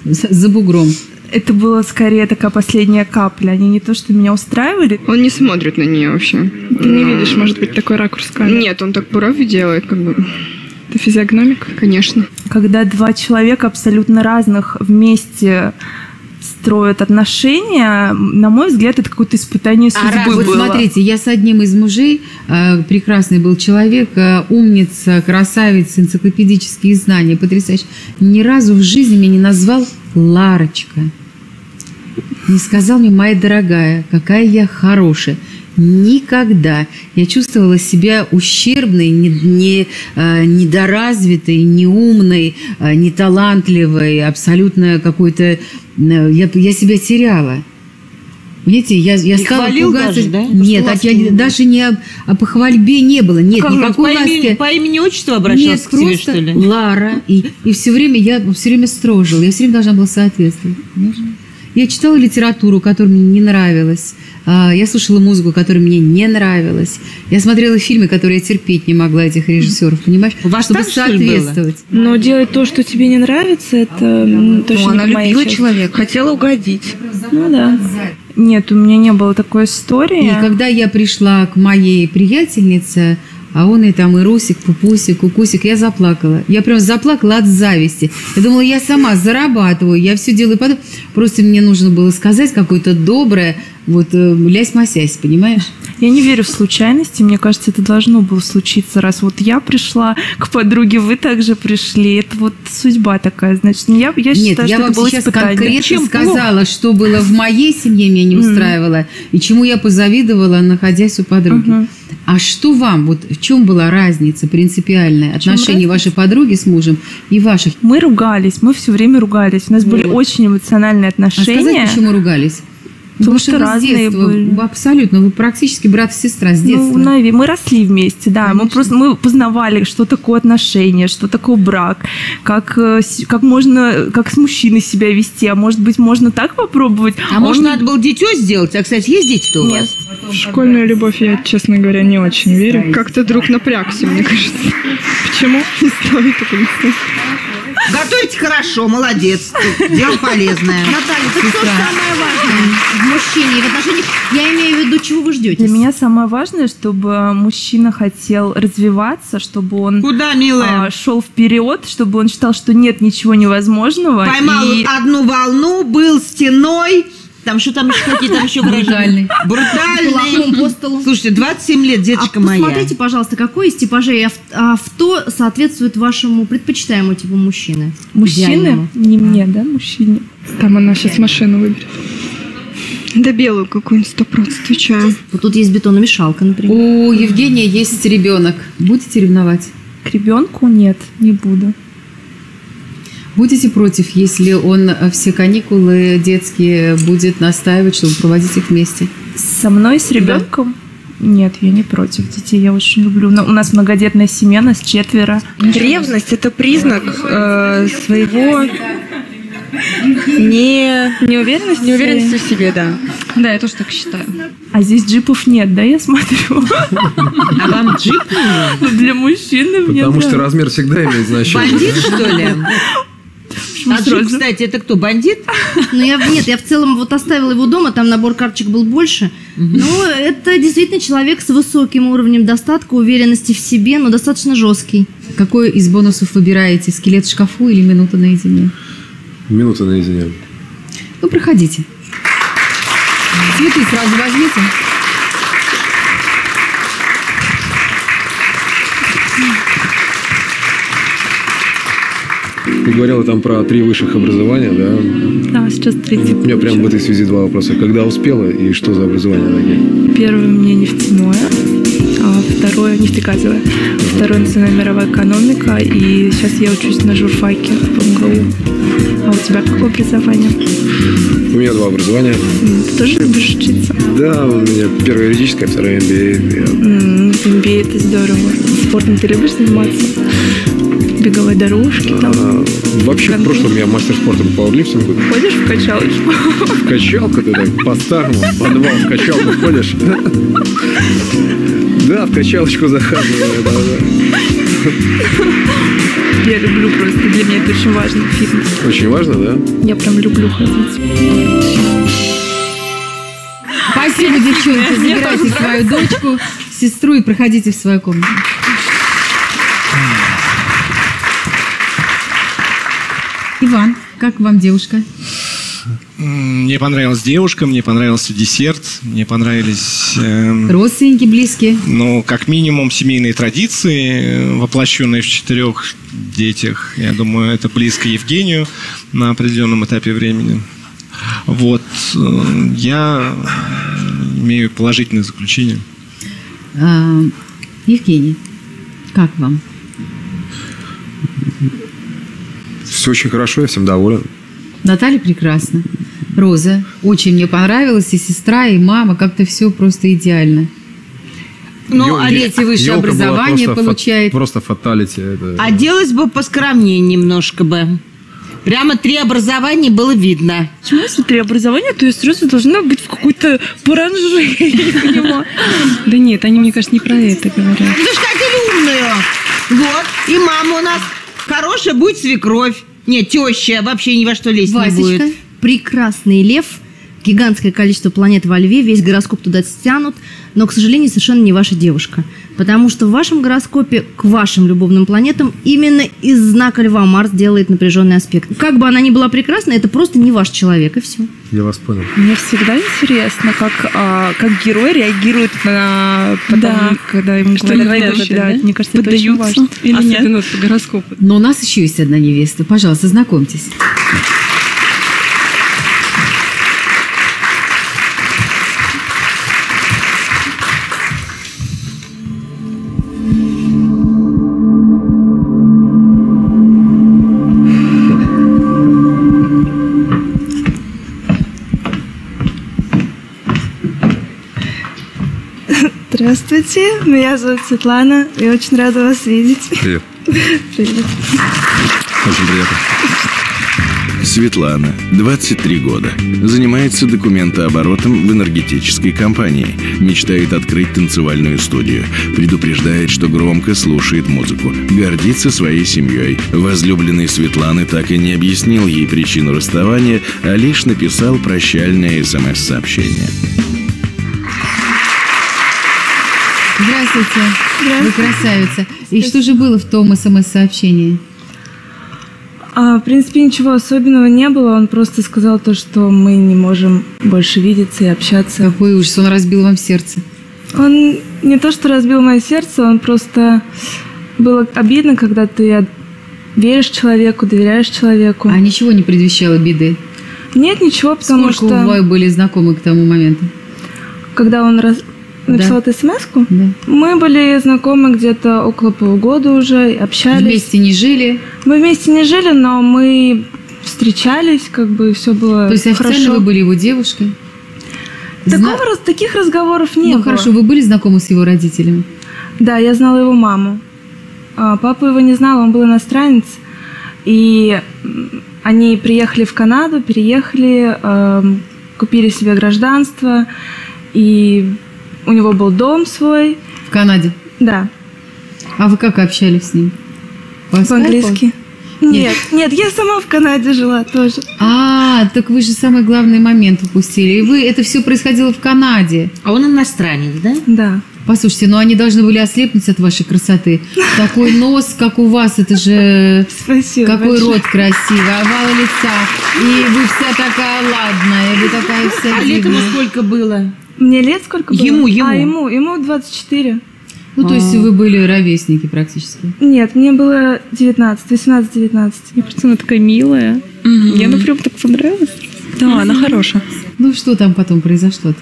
за бугром. Это было скорее такая последняя капля. Они не то, что меня устраивали. Он не смотрит на нее вообще. Ты не видишь, может быть, такой ракурс камеры. Нет, он так брови делает, как бы. Это физиогномик? Конечно. Когда два человека абсолютно разных вместе строят отношения, на мой взгляд, это какое-то испытание судьбы А вот было. смотрите, я с одним из мужей, э, прекрасный был человек, э, умница, красавец, энциклопедические знания, потрясающий. Ни разу в жизни меня не назвал Ларочка. Не сказал мне, моя дорогая, какая я хорошая. Никогда. Я чувствовала себя ущербной, не, не, э, недоразвитой, неумной, э, неталантливой, абсолютно какой-то... э, Я, я себя теряла. Понимаете, я, я Не стала хвалил пугаться. даже, да? Нет, так я не даже не о, о похвальбе не было. Нет, Как, никакой по, имени, ласки. по имени отчеству обращался Нет, к тебе, просто что ли? Лара. И, и все время я все время строжила. Я все время должна была соответствовать. Я читала литературу, которая мне не нравилась. А, Я слушала музыку, которая мне не нравилась. Я смотрела фильмы, которые я терпеть не могла этих режиссеров, понимаешь? У вас Чтобы так, что ли, было? соответствовать. Но делать то, что тебе не нравится, это м, точно Ну, она не любила человека, хотела угодить. Ну да. Нет, у меня не было такой истории. И когда я пришла к моей приятельнице, а он и там и Русик, Пупусик, Кукусик, я заплакала. Я прям заплакала от зависти. Я думала, я сама зарабатываю, я все делаю потом. Просто мне нужно было сказать какое-то доброе, вот э, лясь-масясь, понимаешь? Я не верю в случайности. Мне кажется, это должно было случиться, раз вот я пришла к подруге, вы также пришли. Это вот судьба такая. Значит, я, я Нет, считаю, я что вам это было сейчас испытание. конкретно Чем сказала, плохо? что было в моей семье, меня не устраивало, и чему я позавидовала, находясь у подруги. Мгм. А что вам, вот в чем была разница принципиальная разница? вашей подруги с мужем и ваших? Мы ругались, мы все время ругались. У нас были Вот. очень эмоциональные А сказать, отношения. почему ругались? Потому что разные были. абсолютно, вы практически брат и сестра с детства. Ну, нави- мы росли вместе, да. Мы Конечно. просто мы познавали, что такое отношения, что такое брак, как, э, как можно, как с мужчиной себя вести. А может быть, можно так попробовать? А может, Он- надо было дитё сделать? А, кстати, есть дети-то у вас? В школьную любовь я, честно говоря, не очень верю. Как-то друг напрягся, мне кажется. Почему? Не не знаю. Готовите хорошо, молодец. Дело полезное. Наталья, так что самое важное в мужчине и в отношениях? Я имею в виду, чего вы ждете? Для меня самое важное, чтобы мужчина хотел развиваться, чтобы он Куда, милая? а, шел вперед, чтобы он считал, что нет ничего невозможного. Поймал и- одну волну, был стеной. Там что там еще какие там еще Брутальный. Брутальный. Слушайте, 27 лет, А деточка моя. посмотрите, пожалуйста, какой из типажей ав- авто соответствует вашему предпочитаемому типу мужчины? Мужчины, не мне, да, мужчине. Там она сейчас машину выберет. Да белую какую-нибудь сто процентов отвечаю. Вот тут есть бетономешалка, например. У Евгения есть ребенок. Будете ревновать? К ребенку нет, не буду. Будете против, если он э, все каникулы детские будет настаивать, чтобы проводить их вместе? Со мной, с ребенком? Нет, я не против детей, я очень люблю. Но у нас многодетная семья, нас четверо. Ревность это признак э, своего не Неуверенность? неуверенности в себе, да. Да, я тоже так считаю. А здесь джипов нет, да, я смотрю? А вам джип Для мужчины мне Потому что да. размер всегда имеет значение. Бандит, что ли? А джип, сразу? кстати, это кто, бандит? Ну, я, нет, я в целом вот оставила его дома, там набор карточек был больше. Но это действительно человек с высоким уровнем достатка, уверенности в себе, но достаточно жесткий. Какой из бонусов выбираете? Скелет в шкафу или минута наедине? Минута наедине. Ну, проходите. Цветы сразу возьмите. Ты говорила там про три высших образования, да? Да, сейчас третий. У меня прямо в этой связи два вопроса. Когда успела и что за образование такие? Первое у меня нефтяное, а второе нефтегазовое. Второе национальная мировая экономика, и сейчас я учусь на журфаке в МГУ. А у тебя какое образование? У меня два образования. Ты тоже любишь учиться? Да, у меня первое юридическое, второе MBA. Я- М, MBA это здорово. Спортом ты любишь заниматься? Беговой дорожки там? А, Вообще, в прошлом я мастер спорта по пауэрлифтингу. Ходишь в качалочку? В качалку ты так по-старому, подвал в качалку ходишь. Да, в качалочку захаживаю. да, да. Я люблю просто, для меня это очень важно, фитнес. Очень важно, да? Я прям люблю ходить. Спасибо, девчонки. Забирайте свою дочку, сестру и проходите в свою комнату. Иван, как вам девушка? Мне понравилась девушка, мне понравился десерт, мне понравились, эм, Родственники близкие? ну, как минимум, семейные традиции, э, воплощенные в четырех детях. Я думаю, это близко Евгению на определенном этапе времени. Вот. э, Я э, имею положительное заключение. А, Евгений, как вам? Все очень хорошо, я всем доволен. Наталья прекрасна. Роза, очень мне понравилась, и сестра, и мама, как-то все просто идеально. Ну, Ё- а третье высшее образование просто фа- получает. Просто фаталити. это- Оделась бы поскромнее немножко бы. Прямо три образования было видно. Почему, если три образования, то есть сразу должна быть в какой-то паранже, я не понимаю. Да нет, они, мне кажется, не про это говорят. Вы же хотели умную. Вот. И мама у нас хорошая будет свекровь. Нет, теща вообще ни во что лезть не Васечка, будет. прекрасный лев, гигантское количество планет во льве, весь гороскоп туда стянут, но, к сожалению, совершенно не ваша девушка. Потому что в вашем гороскопе к вашим любовным планетам именно из знака льва Марс делает напряженный аспект. Как бы она ни была прекрасна, это просто не ваш человек, и все. Я вас понял. Мне всегда интересно, как, а, как герой реагирует на потом, Да. когда ему Что говорят, говорят, «Подожди, да? да, Мне кажется, это очень Поддаются важно. или нет? Особенно вот по гороскопу. Но у нас еще есть одна невеста. Пожалуйста, знакомьтесь. Здравствуйте, меня зовут Светлана, и очень рада вас видеть. Привет. Привет. Очень приятно. Светлана, 23 года. Занимается документооборотом в энергетической компании. Мечтает открыть танцевальную студию. Предупреждает, что громко слушает музыку. Гордится своей семьей. Возлюбленный Светланы так и не объяснил ей причину расставания, а лишь написал прощальное СМС-сообщение. Здравствуйте. Вы красавица. И что же было в том СМС-сообщении? А, в принципе, ничего особенного не было. Он просто сказал то, что мы не можем больше видеться и общаться. Какой ужас, он разбил вам сердце. Он не то, что разбил мое сердце, он просто было обидно, когда ты веришь человеку, доверяешь человеку. А ничего не предвещало беды? Нет ничего, потому Сколько что вы были знакомы к тому моменту? когда он раз- написал эту смс Да. мы были знакомы где-то около полугода уже, общались. Вместе не жили? Мы вместе не жили, но мы встречались, как бы все было То есть официально хорошо. вы были его девушкой? Такого раз- таких разговоров не ну было. хорошо, вы были знакомы с его родителями? Да, я знала его маму. А, папу его не знала, он был иностранец. И они приехали в Канаду, переехали, эм, купили себе гражданство, и у него был дом свой. В Канаде? Да, А вы как общались с ним? По-английски. Нет, нет, я сама в Канаде жила тоже. А, так вы же самый главный момент упустили. И вы, это все происходило в Канаде. А он иностранец, да? Да. Послушайте, ну они должны были ослепнуть от вашей красоты. Такой нос, как у вас, это же... Спасибо. Какой большое. рот красивый, овал лица. И вы вся такая ладная, вы такая вся А лет ему дивная. сколько было? Мне лет сколько было? Ему, ему. А, ему, ему 24. Ну, то есть вы были ровесники практически. Нет, мне было 19, 18-19. Мне кажется, она такая милая. Мне она прям так понравилась. Да, она хорошая. Ну, что там потом произошло-то?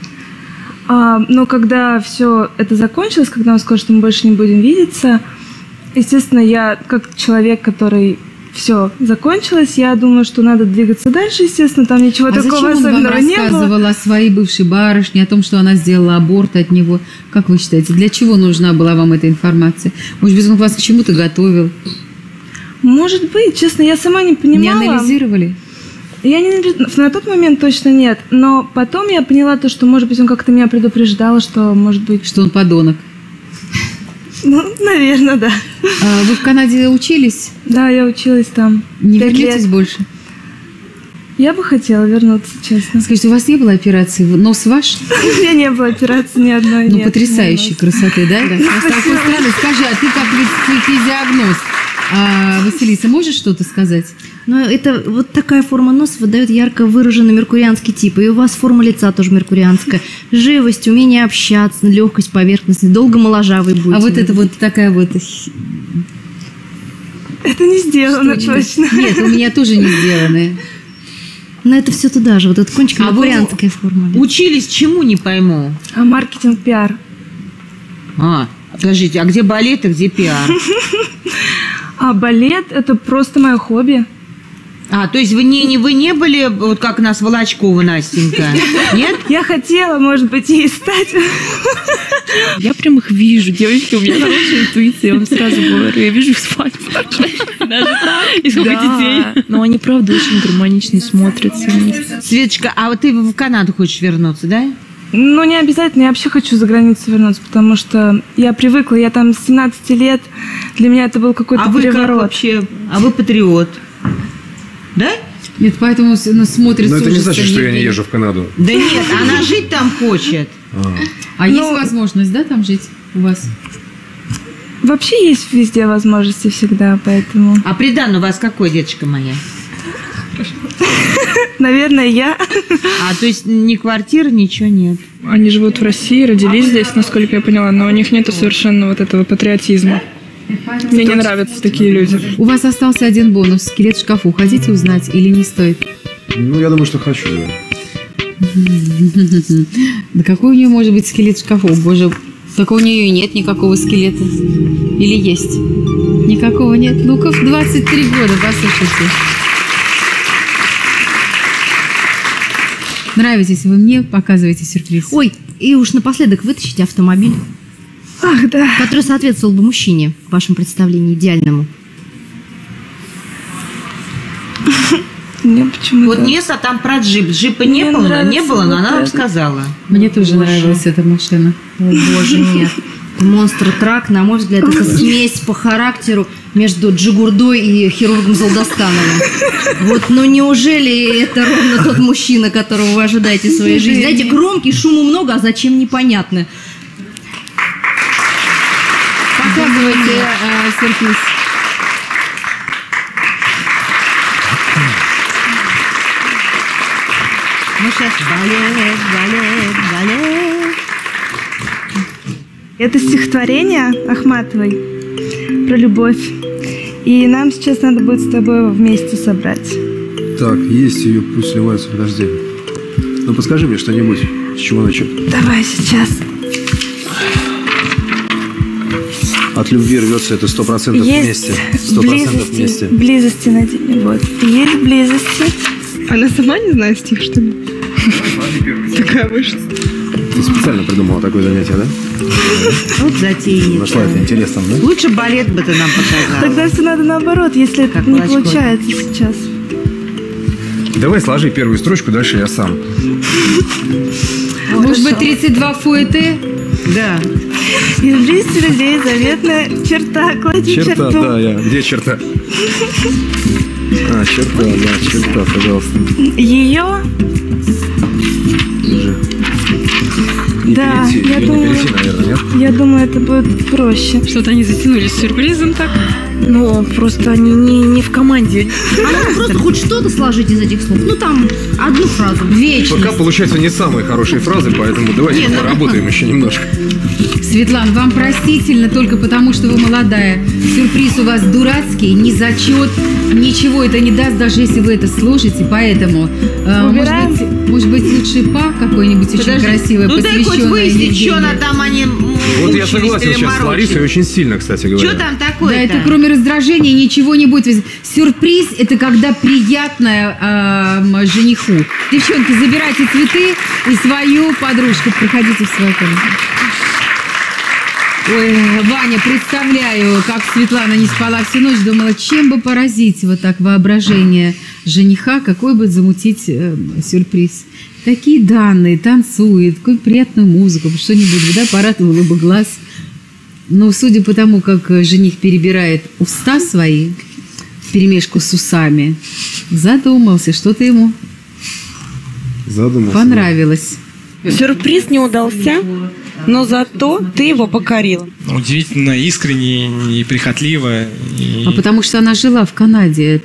А, но когда все это закончилось, когда он сказал, что мы больше не будем видеться, естественно, я как человек, который все закончилось. Я думаю, что надо двигаться дальше, естественно, там ничего а такого зачем он вам особенного не было. рассказывал о своей бывшей барышне, о том, что она сделала аборт от него? Как вы считаете, для чего нужна была вам эта информация? Может быть, он вас к чему-то готовил? Может быть, честно, я сама не Не понимала. анализировали? Я не анализ- на тот момент точно нет, но потом я поняла то, что, может быть, он как-то меня предупреждал, что, может быть, Что он подонок? Ну, наверное, да. А вы в Канаде учились? Да, я училась там. Не вернетесь лет. больше? Я бы хотела вернуться, честно. Скажите, у вас не было операции? Нос ваш? У меня не было операции ни одной. Ну, потрясающей красоты, да? Стороны. Скажи, а ты как фи- физиогноз? А, Василиса, можешь что-то сказать? Но это вот такая форма носа выдает ярко выраженный меркурианский тип. И у вас форма лица тоже меркурианская. Живость, умение общаться, легкость, поверхностность, долго моложавый будет. А вот это вот такая вот... Это не сделано штучка. точно. Нет, у меня тоже не сделанная. Но это все туда же, вот этот кончик А вы меркурианская форма. Учились чему, не пойму. А маркетинг, пиар. А, скажите, а где балет и где пиар? А балет – это просто мое хобби. А, то есть вы не, не, вы не были, вот как нас Волочкова Настенька? Нет? Я хотела, может быть, и стать. Я прям их вижу, девочки, у меня хорошая интуиция, я вам сразу говорю. Я вижу их свадьбу. Даже и сколько Да. детей. Но они, правда, очень гармонично смотрятся. Светочка, а вот ты в Канаду хочешь вернуться, да? Ну, не обязательно. Я вообще хочу за границу вернуться, потому что я привыкла. Я там с 17 лет. Для меня это был какой-то А вы как переворот. вообще? А вы патриот? Да? Нет, поэтому с- ну, смотрится Но это не значит, что я не езжу в Канаду. Да нет, она жить там хочет. А есть возможность, да, там жить у вас? Вообще есть везде возможности всегда, поэтому... А придан у вас какой, деточка моя? Наверное, я... А, то есть ни квартир, ничего нет. Они живут в России, родились здесь, насколько я поняла, но у них нет совершенно вот этого патриотизма. Мне не нравятся такие люди. У вас остался один бонус. Скелет в шкафу. Хотите узнать или не стоит? Ну, я думаю, что хочу. да. Какой у нее может быть скелет в шкафу? Боже, так у нее и нет никакого скелета. Или есть? Никакого нет. Ну-ка, в 23 года, послушайте. Нравитесь вы мне, показывайте сюрприз. Ой, и уж напоследок вытащите автомобиль, Ах, да. который соответствовал бы мужчине в вашем представлении идеальному. Мне почему-то... Вот Нес, а там про джип. Джипа не было, не было, но она вам это. сказала. Мне тоже нравилась эта машина. О, боже, нет. Монстр Трак, на мой взгляд, это смесь по характеру между Джигурдой и хирургом Залдастановым. Вот, ну неужели это ровно тот мужчина, которого вы ожидаете в своей жизни? Знаете, громкий, шуму много, а зачем непонятно. Показывайте э, сюрприз. Ну, сейчас балет, балет, балет. Это стихотворение Ахматовой про любовь. И нам сейчас надо будет с тобой вместе собрать. Так, есть ее, пусть сливаются в дожде. Ну, подскажи мне что-нибудь, с чего начать. Давай сейчас. От любви рвется это сто процентов вместе. Сто процентов близости, вместе. близости найди. Вот. Есть близости. Она сама не знает стих, что ли? Такая вышла. Ты специально придумала такое занятие, да? Вот затейница. Нашла это интересным, да? Лучше балет бы ты нам показала. Тогда все надо наоборот, если это Как не получается сейчас. Давай сложи первую строчку, дальше я сам. Может быть, 32 фуэте? Да. Из близости людей заветная черта. Клади Черта, черту. да, я. Где черта? А, черта, да, черта, пожалуйста. Ее. Не Да, перейти, я думаю- не перейти, наверное, нет? я думаю, это будет проще. Что-то они затянулись с сюрпризом так. Ну, просто они не, не в команде. А ну просто хоть что-то сложить из этих слов. Ну там одну фразу. Пока получаются не самые хорошие фразы, поэтому давайте поработаем еще немножко. Светлана, вам простительно только потому, что вы молодая. Сюрприз у вас дурацкий, не зачет, ничего это не даст, даже если вы это сложите. Поэтому, э, может быть, может быть, лучше па какой-нибудь очень Подожди, красивый, Ну дай хоть посвященный выяснить, что она там они Вот я согласен сейчас с Ларисой очень сильно, кстати говоря. Что там Да, такое это кроме раздражения ничего не будет. Сюрприз – это когда приятное эм, жениху. Девчонки, забирайте цветы и свою подружку. Проходите в свою комнату. Ой, Ваня, представляю, как Светлана не спала всю ночь, думала, чем бы поразить вот так воображение жениха, какой бы замутить э, сюрприз. Такие данные, танцует, какую приятную музыку, что-нибудь, да, порадовало бы глаз. Но судя по тому, как жених перебирает уста свои, в перемешку с усами, задумался, что-то ему Задумался. понравилось. Сюрприз не удался, но зато ты его покорил. Удивительно искренне и прихотливо. И... А потому что она жила в Канаде.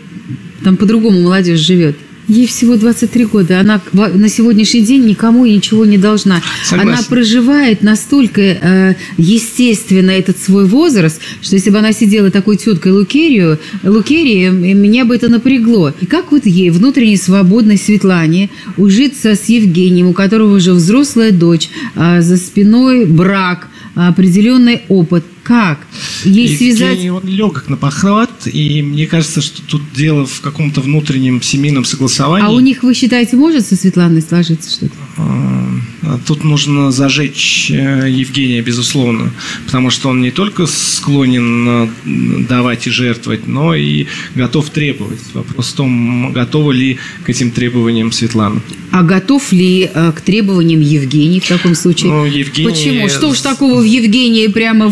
Там по-другому молодежь живет. Ей всего 23 года. Она на сегодняшний день никому и ничего не должна. Согласен. Она проживает настолько э, естественно этот свой возраст, что если бы она сидела такой теткой Лукерию, Лукерии, м- меня бы это напрягло. И как вот ей, внутренне свободной Светлане, ужиться с Евгением, у которого уже взрослая дочь, а за спиной брак, определенный опыт. Как? Ей Евгений, связать... он легок на похват, и мне кажется, что тут дело в каком-то внутреннем семейном согласовании. А у них, вы считаете, может со Светланой сложиться что-то? А, Тут нужно зажечь э, Евгения, безусловно, потому что он не только склонен э, давать и жертвовать, но и готов требовать. Вопрос в том, готова ли к этим требованиям Светлана. А готов ли э, к требованиям Евгений в таком случае? Ну, Евгений- Почему? Что уж такого в Евгении прямо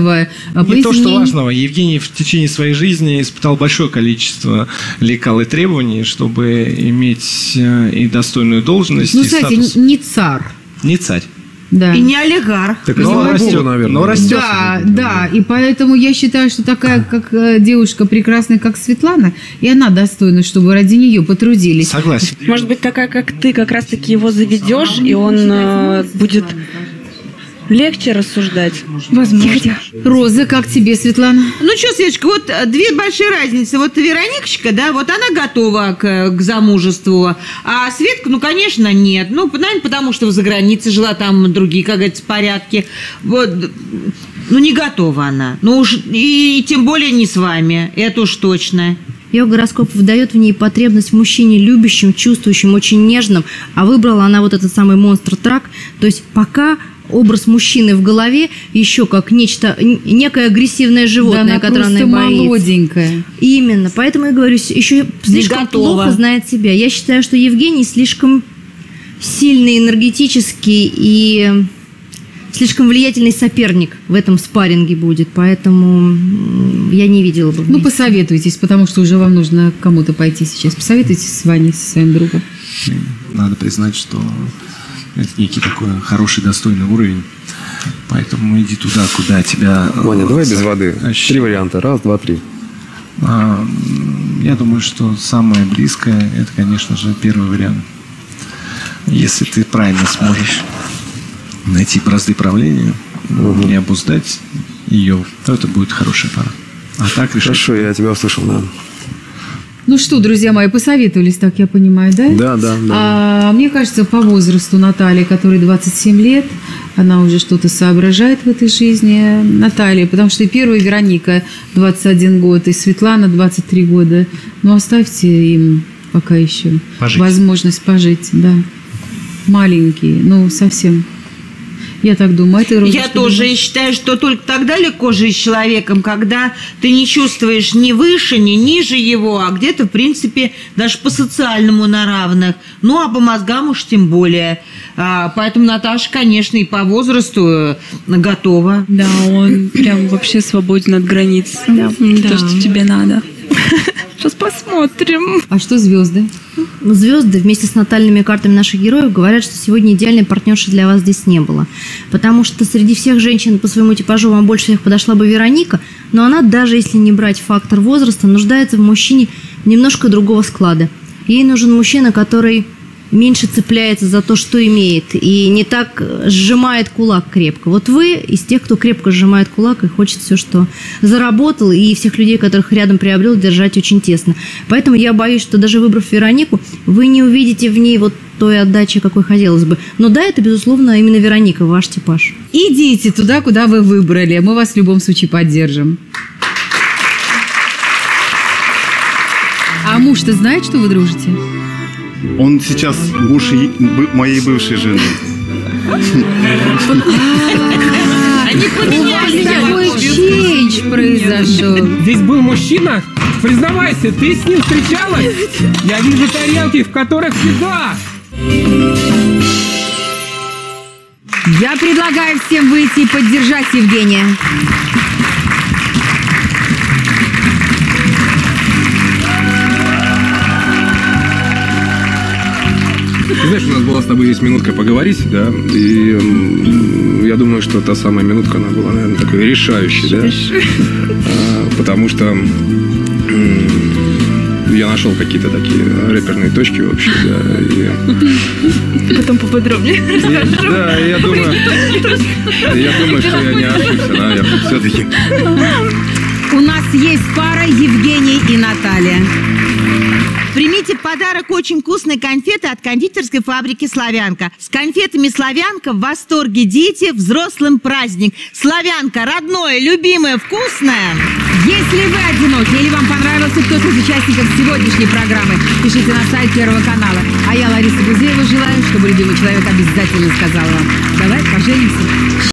важного? А, Не то, что важного. Евгений в течение своей жизни испытал большое количество лекал и требований, чтобы иметь э, и достойную должность, Ну, и кстати, статус. не царь. Не царь. Да. И не олигарх. Так Но слава растет, богу, наверное. но растет. Да, да, и поэтому я считаю, что такая, как э, девушка прекрасная, как Светлана, и она достойна, чтобы ради нее потрудились. Согласен. Может быть, такая, как ты, как раз-таки его заведешь, и он э, будет легче рассуждать. Возможно. Роза, как тебе, Светлана? Ну что, Светочка, вот э, две большие разницы. Вот Вероникочка, да, вот она готова к, к замужеству, а Светка, ну, конечно, нет. Ну, наверное, потому что за границей жила, там другие, как говорится, порядки. Вот, ну, не готова она. Ну, уж и, и тем более не с вами, это уж точно. Ее гороскоп выдает в ней потребность в мужчине любящем, чувствующем, очень нежном, а выбрала она вот этот самый монстр-трак. То есть пока образ мужчины в голове еще как нечто, некое агрессивное животное, да, которое она боится. молоденькая. Именно, поэтому я говорю, еще слишком плохо знает себя. Я считаю, что Евгений слишком сильный, энергетический и слишком влиятельный соперник в этом спарринге будет, поэтому я не видела бы. Ну, вместе. посоветуйтесь, потому что уже вам нужно кому-то пойти сейчас. Посоветуйтесь с Ваней, со своим другом. Надо признать, что это некий такой хороший, достойный уровень. Поэтому иди туда, куда тебя... э, Ваня, давай без воды. ощущ- Три варианта. Раз, два, три. А, Я думаю, что самое близкое, это, конечно же, первый вариант. Если ты правильно сможешь найти бразды правления и обуздать ее, то это будет хорошая пара. А так решить... Хорошо, я тебя услышал, да. Ну что, друзья мои, посоветовались, так я понимаю, да? Да, да, да. А, мне кажется, по возрасту Натальи, которой 27 лет, она уже что-то соображает в этой жизни. Наталья, потому что и первая Вероника 21 год, и Светлана 23 года. Ну, оставьте им пока еще Пожить. возможность пожить, да. Маленькие, ну, совсем. Я так думаю. А ты, Роза, Я тоже думаешь? считаю, что только тогда легко жить с человеком, когда ты не чувствуешь ни выше, ни ниже его, а где-то, в принципе, даже по социальному на равных. Ну, а по мозгам уж тем более. А, поэтому Наташа, конечно, и по возрасту э, готова. Да, он прям вообще свободен от границ. То, что тебе надо. Сейчас посмотрим. А что звезды? Звезды вместе с натальными картами наших героев говорят, что сегодня идеальной партнерши для вас здесь не было. Потому что среди всех женщин по своему типажу вам больше всех подошла бы Вероника, но она, даже если не брать фактор возраста, нуждается в мужчине немножко другого склада. Ей нужен мужчина, который меньше цепляется за то, что имеет, и не так сжимает кулак крепко. Вот вы из тех, кто крепко сжимает кулак и хочет все, что заработал, и всех людей, которых рядом приобрел, держать очень тесно. Поэтому я боюсь, что даже выбрав Веронику, вы не увидите в ней вот той отдачи, какой хотелось бы. Но да, это, безусловно, именно Вероника, ваш типаж. Идите туда, куда вы выбрали. Мы вас в любом случае поддержим. А муж-то знает, что вы дружите? Он сейчас муж моей бывшей жены. Они поменялись. Такой произошел. Здесь был мужчина? Признавайся, ты с ним встречалась? Я вижу тарелки, в которых еда. Я предлагаю всем выйти и поддержать Евгения. Ты знаешь, у нас была с тобой есть минутка поговорить, да, и я думаю, что та самая минутка, она была, наверное, такой решающей, да, А, потому что я нашел какие-то такие рэперные точки вообще, да, и Потом поподробнее расскажу. да, я думаю, я думаю, что я не ошибся, наверное, все-таки. У нас есть пара Евгений и Наталья. Примите подарок очень вкусные конфеты от кондитерской фабрики «Славянка». С конфетами «Славянка» в восторге дети, взрослым праздник. «Славянка» родное, любимое, вкусное. Если вы одиноки или вам понравился кто-то из участников сегодняшней программы, пишите на сайт Первого канала. А я, Лариса Гузеева, желаю, чтобы любимый человек обязательно сказал вам «Давай поженимся».